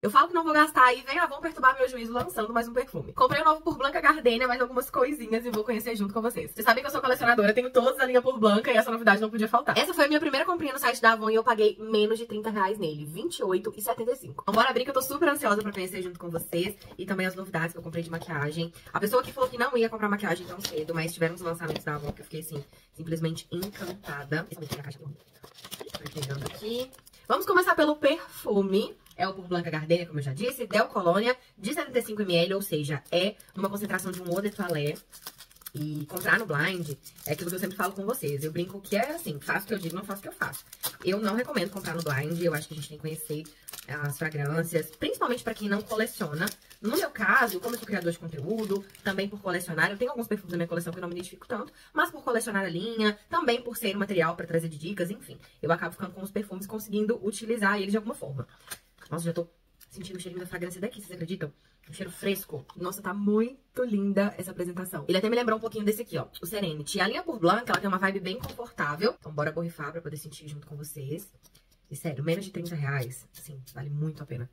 Eu falo que não vou gastar e vem, ah, vão perturbar meu juízo lançando mais um perfume. Comprei o novo por Blanca Gardenia, mais algumas coisinhas e vou conhecer junto com vocês. Vocês sabem que eu sou colecionadora, tenho todos a linha por Blanca e essa novidade não podia faltar. Essa foi a minha primeira comprinha no site da Avon e eu paguei menos de 30 reais nele, 28,75. Então bora abrir que eu tô super ansiosa pra conhecer junto com vocês e também as novidades que eu comprei de maquiagem. A pessoa que falou que não ia comprar maquiagem tão cedo, mas tiveram os lançamentos da Avon que eu fiquei assim, simplesmente encantada. Esse é caixa do aqui. Vamos começar pelo perfume é o por Blanca Gardenia, como eu já disse, Del Colônia de 75ml, ou seja, é uma concentração de um eau de toilette. E comprar no blind é aquilo que eu sempre falo com vocês. Eu brinco que é assim, faço o que eu digo, não faço o que eu faço. Eu não recomendo comprar no blind, eu acho que a gente tem que conhecer as fragrâncias, principalmente para quem não coleciona. No meu caso, como eu sou criador de conteúdo, também por colecionar, eu tenho alguns perfumes na minha coleção que eu não me identifico tanto, mas por colecionar a linha, também por ser material para trazer de dicas, enfim. Eu acabo ficando com os perfumes conseguindo utilizar eles de alguma forma. Nossa, já tô sentindo o cheirinho da fragrância daqui, vocês acreditam? Um cheiro fresco. Nossa, tá muito linda essa apresentação. Ele até me lembrou um pouquinho desse aqui, ó. O Serenity. A linha por Blanca, ela tem uma vibe bem confortável. Então, bora borrifar pra poder sentir junto com vocês. E sério, menos de 30 reais, assim, vale muito a pena.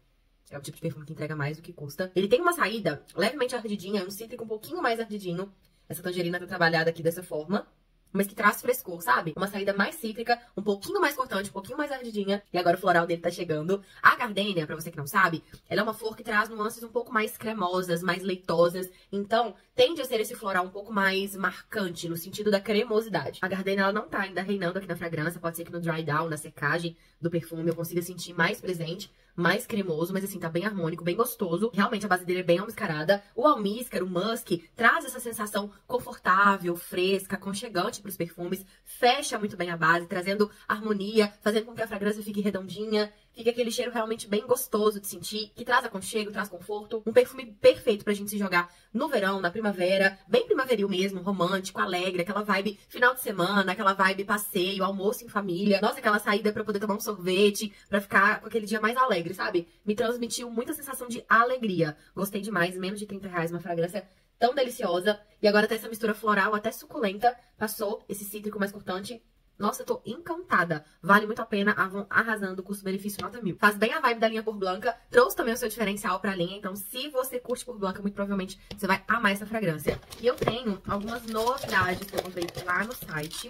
É o tipo de perfume que entrega mais do que custa. Ele tem uma saída levemente ardidinha, um cítrico um pouquinho mais ardidinho. Essa tangerina tá trabalhada aqui dessa forma mas que traz frescor, sabe? Uma saída mais cítrica, um pouquinho mais cortante, um pouquinho mais ardidinha. E agora o floral dele tá chegando. A gardenia, pra você que não sabe, ela é uma flor que traz nuances um pouco mais cremosas, mais leitosas. Então, tende a ser esse floral um pouco mais marcante, no sentido da cremosidade. A gardenia, ela não tá ainda reinando aqui na fragrância. Pode ser que no dry down, na secagem do perfume, eu consiga sentir mais presente mais cremoso, mas assim, tá bem harmônico, bem gostoso. Realmente a base dele é bem almiscarada. O almíscar, o musk, traz essa sensação confortável, fresca, aconchegante pros perfumes. Fecha muito bem a base, trazendo harmonia, fazendo com que a fragrância fique redondinha. Fica aquele cheiro realmente bem gostoso de sentir, que traz aconchego, traz conforto. Um perfume perfeito pra gente se jogar no verão, na primavera, bem primaveril mesmo, romântico, alegre, aquela vibe final de semana, aquela vibe passeio, almoço em família. Nossa, aquela saída para poder tomar um sorvete, para ficar com aquele dia mais alegre, sabe? Me transmitiu muita sensação de alegria. Gostei demais, menos de 30 reais, uma fragrância tão deliciosa. E agora tá essa mistura floral até suculenta. Passou esse cítrico mais cortante nossa, eu tô encantada. Vale muito a pena. Avon arrasando, custo-benefício nota mil. Faz bem a vibe da linha por Blanca. Trouxe também o seu diferencial pra linha. Então, se você curte por Blanca, muito provavelmente você vai amar essa fragrância. E eu tenho algumas novidades que eu comprei lá no site.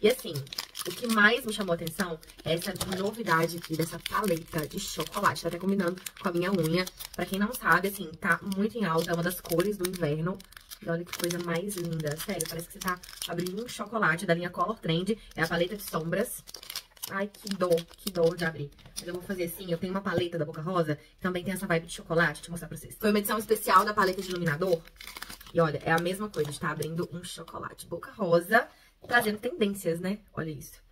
E assim, o que mais me chamou a atenção é essa novidade aqui dessa paleta de chocolate. Tá até combinando com a minha unha. Pra quem não sabe, assim, tá muito em alta. É uma das cores do inverno. E olha que coisa mais linda. Sério, parece que você tá abrindo um chocolate da linha Color Trend. É a paleta de sombras. Ai, que dor, que dor de abrir. Mas eu vou fazer assim, eu tenho uma paleta da Boca Rosa, também tem essa vibe de chocolate, deixa eu mostrar pra vocês. Foi uma edição especial da paleta de iluminador. E olha, é a mesma coisa, a gente tá abrindo um chocolate Boca Rosa, trazendo tendências, né? Olha isso.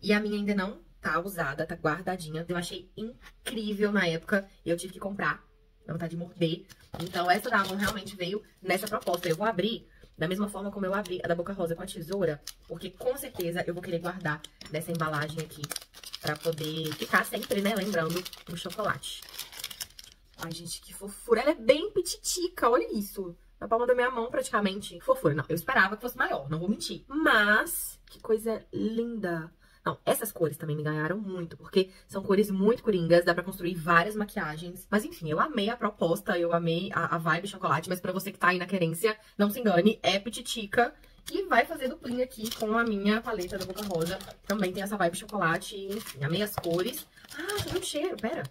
E a minha ainda não tá usada, tá guardadinha. Eu achei incrível na época e eu tive que comprar dá vontade de morder. Então, essa da Avon realmente veio nessa proposta. Eu vou abrir da mesma forma como eu abri a da Boca Rosa com a tesoura, porque com certeza eu vou querer guardar nessa embalagem aqui pra poder ficar sempre, né, lembrando o chocolate. Ai, gente, que fofura. Ela é bem petitica, olha isso. Na palma da minha mão, praticamente. Fofura. Não, eu esperava que fosse maior, não vou mentir. Mas, que coisa linda. Não, essas cores também me ganharam muito, porque são cores muito coringas, dá pra construir várias maquiagens. Mas enfim, eu amei a proposta, eu amei a, a vibe chocolate, mas pra você que tá aí na querência, não se engane, é petitica. E vai fazer duplinha aqui com a minha paleta da Boca Rosa. Também tem essa vibe chocolate, enfim, amei as cores. Ah, tem um cheiro, pera.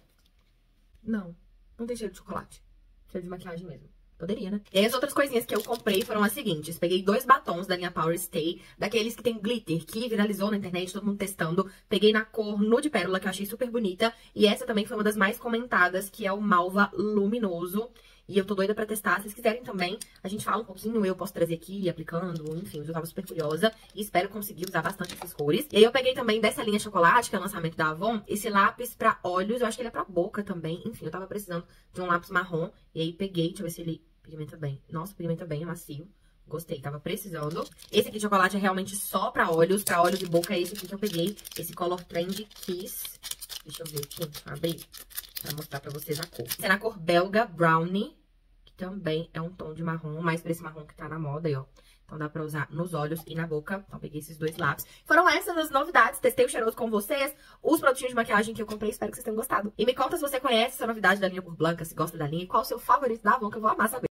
Não, não tem cheiro de chocolate. Cheiro de maquiagem mesmo. Poderia, né? E aí, as outras coisinhas que eu comprei foram as seguintes. Peguei dois batons da linha Power Stay, daqueles que tem glitter, que viralizou na internet, todo mundo testando. Peguei na cor Nude Pérola, que eu achei super bonita. E essa também foi uma das mais comentadas, que é o Malva Luminoso. E eu tô doida pra testar. Se vocês quiserem também, a gente fala um pouquinho, eu posso trazer aqui, aplicando, enfim, eu tava super curiosa. E espero conseguir usar bastante essas cores. E aí eu peguei também dessa linha chocolate, que é o lançamento da Avon, esse lápis pra olhos. Eu acho que ele é pra boca também. Enfim, eu tava precisando de um lápis marrom. E aí peguei, deixa eu ver se ele Pigmenta bem. Nossa, pigmenta bem, é macio. Gostei, tava precisando. Esse aqui de chocolate é realmente só pra olhos. Pra olhos e boca é esse aqui que eu peguei. Esse Color Trend Kiss. Deixa eu ver aqui, abrir pra mostrar pra vocês a cor. Esse é na cor Belga Brownie, que também é um tom de marrom, mais pra esse marrom que tá na moda aí, ó. Então dá pra usar nos olhos e na boca. Então peguei esses dois lápis. Foram essas as novidades. Testei o cheiroso com vocês. Os produtinhos de maquiagem que eu comprei. Espero que vocês tenham gostado. E me conta se você conhece essa novidade da linha por Blanca, se gosta da linha. E qual o seu favorito da Avon, que eu vou amar saber.